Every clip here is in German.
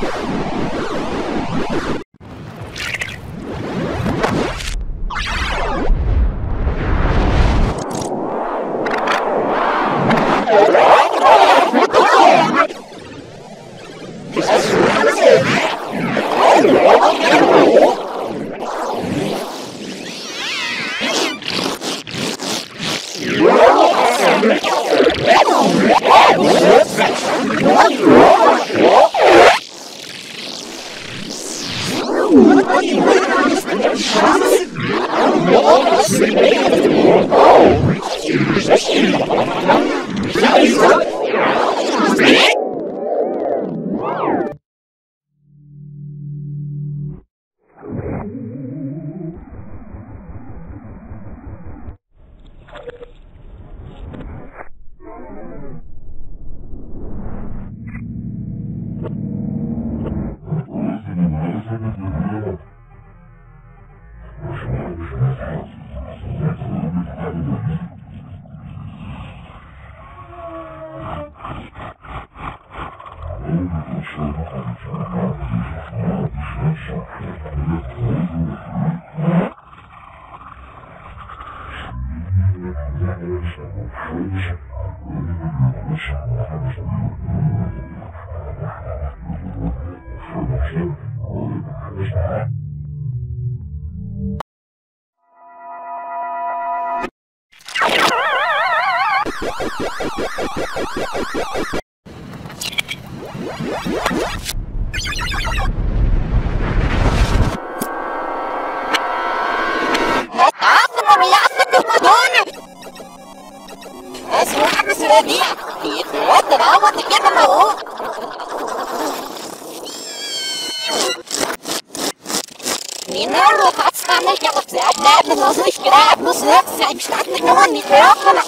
you Thank you. Energie, die hört dann auf und geht nochmal hoch. Немного пацаны, я вот заодно на ich ну сердце, и штатный номер микрофона.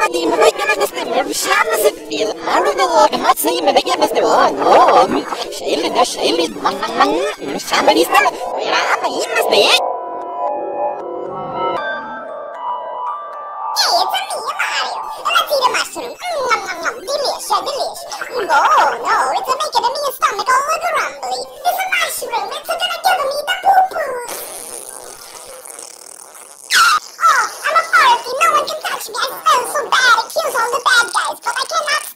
Hadi mi beklemezsin ya bir şey yapmasın bir Hadi de o kaçsın ya beklemezsin o no Şeyli de şeyli Sen ben istemem Ya ama yemezsin Oh No, it's making me a stomach all look rumbly. It's a mushroom. It's gonna give me the. Oh, I'm a Pharisee. No one can touch me. I smell so bad. It kills all the bad guys, but I cannot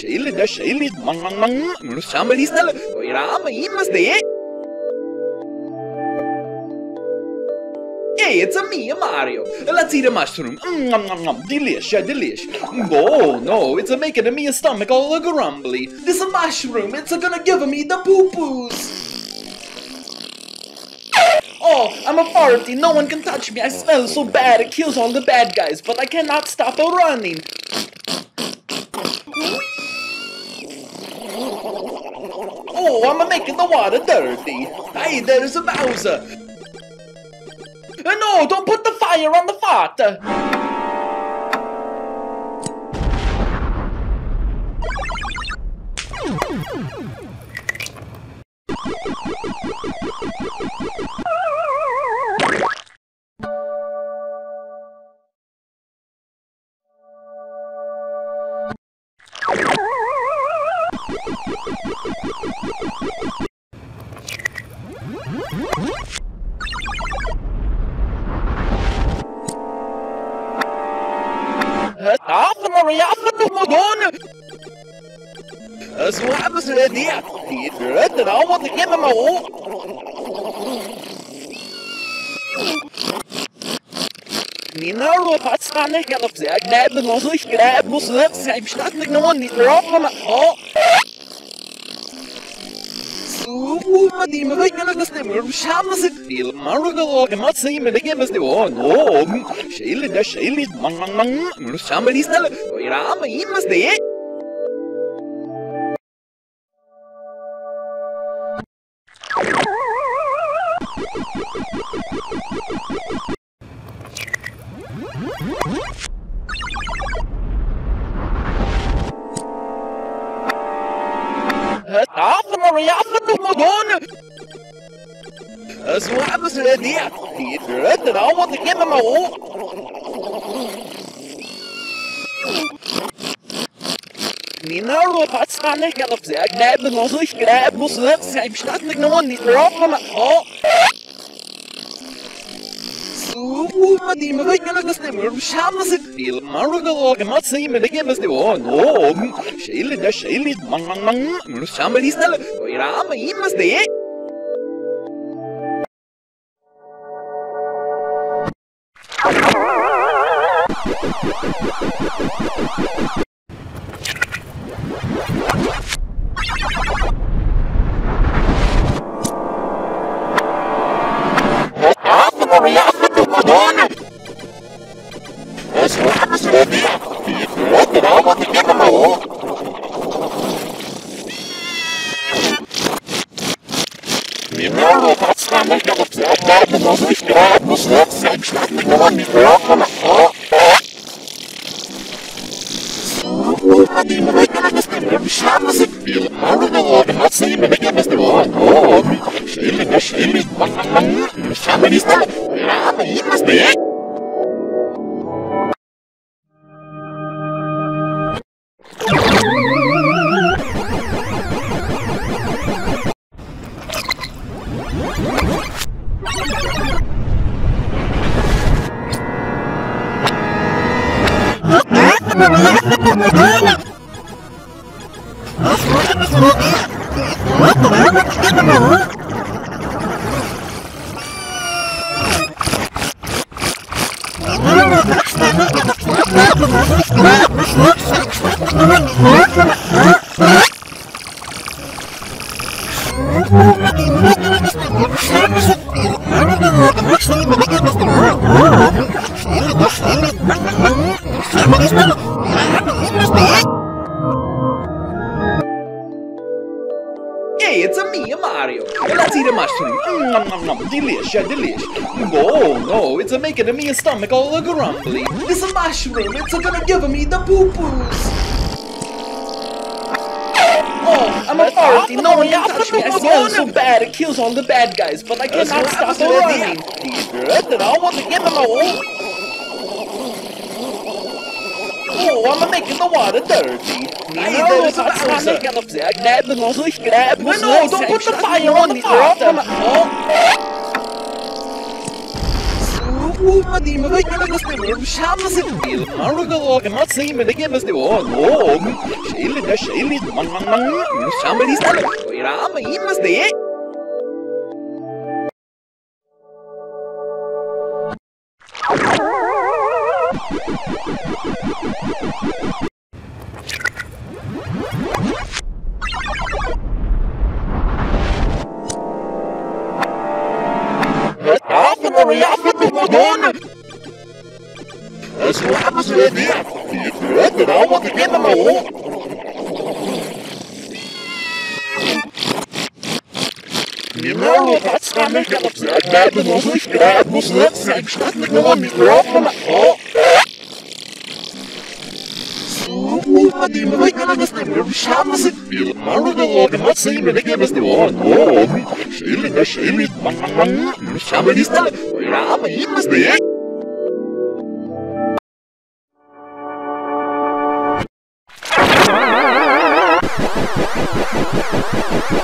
sheile da sheile mang mang mang nu schama di snel ira ma imas de Hey, it's a me, a Mario. Let's eat a mushroom. Mm, nom. Delicious, delicious. Oh, no, it's a making me a stomach all grumbly. This a mushroom. It's a gonna give me the poo-poos. Oh, I'm a farty. No one can touch me. I smell so bad. It kills all the bad guys, but I cannot stop a running. Oh, I'm making the water dirty. Hey, there's a Bowser. No, don't put the fire on the fart! Zo hebben ze het niet. Die drukken al wat ik heb maar op. Minaro patsane kan op zich knijpen als ik knijp moest het zijn stad ik nog niet roken maar oh. Oeh, die me weet ik dat stemmen. Schamen ze veel. Maar ook al ik moet zien met ik best oh no. Shele da shele mang mang mang. Maar schamen die snel. Ja, maar hier must de. Niet. Die drukken al wat ik heb maar op. Minaro patsane kan op zich knijpen als ik knijp moest het zijn stad ik nog niet roken maar oh. Oeh, maar die me weet ik dat stemmen. Schamen ze veel. Maar ook al ik moet zien met ik best oh no. Mang. Maar schamen die snel. Ja, maar hier must de. Minister! It must be it! Oh, nom, nom, nom. Delicious, delicious. Oh, no, it's a making me a stomach all a grumbly. This a mushroom. It's a gonna give me the poo-poos. Oh, I'm authority. No one can touch me. I smell so bad. It kills all the bad guys, but I cannot stop running. I want to give him a Oh, I'm making the water dirty. It's not stomach and upset. Grab the nozzle, grab the No, don't put the fire on the fire. Oeh, Oh, me look spinner, shams it feel. Arugawak, not same and again as the all long. Shailit, a shailit, man, man, man, somebody's done it. Ram, he must the Off in the reaction, moet doen? Zo hebben ze het niet. Die drukken al wat ik heb maar op. Minaro patsane kan op zich knijpen als ik knijp moest het zijn stad ik nog niet roken maar oh. Oeh, maar die me Ha ha ha ha!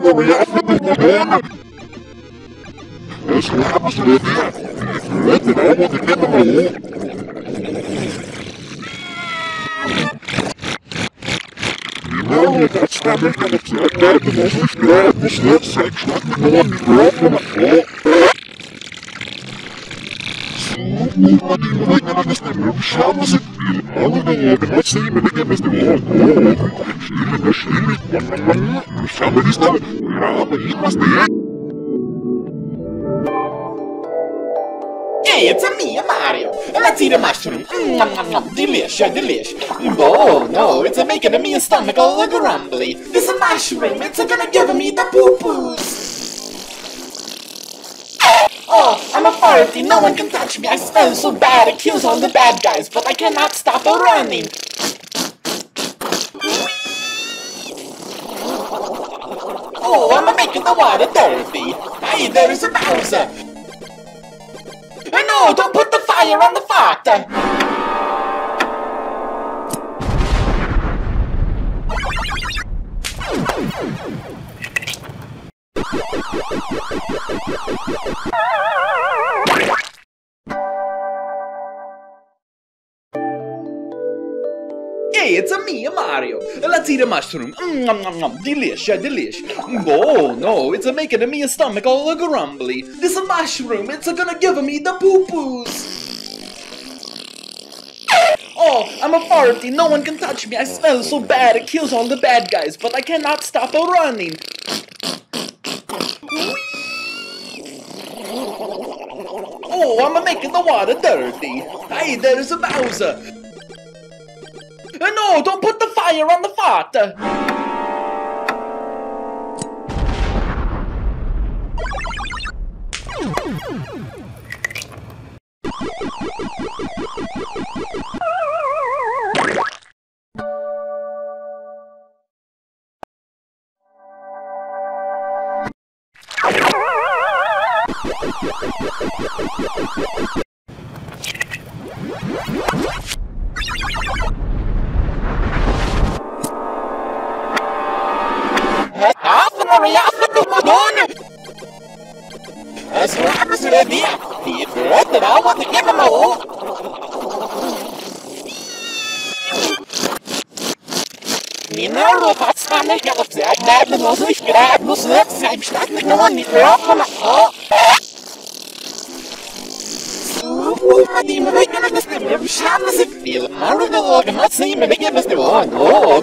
te komen, je hebt genoeg problemen. Het is goed, dat is de leven. Het wel, want ik ken hem al. Die Hey, it's a me, Mario. Let's eat a mushroom. Nom, nom, nom. Delish, delish. Mm, oh, no, it's a making me a stomach all grumbly. This a mushroom. It's a gonna give me the poo-poos. Oh, I'm a farty. no one can touch me. I smell so bad, It kills all the bad guys, but I cannot stop a running. Oh, I'm making the water dirty. Hey, there is a Bowser. No, don't put the fire on the fart. Hey, it's a me, a Mario. Let's eat a mushroom. Mm, nom, nom, nom. Delish, delish. Oh, no, it's a making me a stomach all a grumbly. This a mushroom, it's a gonna give me the poo-poos. Oh, I'm a farty, no one can touch me, I smell so bad, it kills all the bad guys, but I cannot stop a running. Oh, I'm a making the water dirty. Hey, there's a Bowser. No, don't put the fire on the fart! Maria, ab mit dem Modone! Es wird alles wieder mir. Die Flöte dauert, ich gebe mal hoch. Минало пацаны, я вот взять на одну злых град, ну слэк, сайм штат, ну он не трёпана. Суху, Вадим, вы не на местном, я в шапке запил, а ругалога, мацами, мы не местного, но...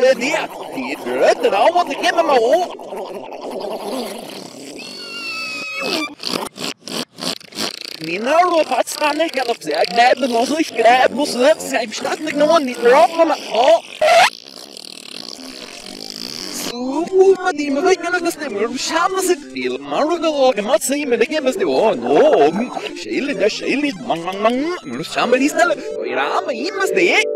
uh, die, die drukt er gehen wir mal hoch. hem al Nina Ropatzane, nicht kann auf sehr gleiben, muss ich gleiben, muss nicht sein, statt nicht nur nicht drauf, aber oh! Сума, не могу я на гостей, мы рушам на сетил, маруга лога, маца и мелеги без него, но, шейли да шейли, манг манг манг, мы рушам листали, ирама им без дей.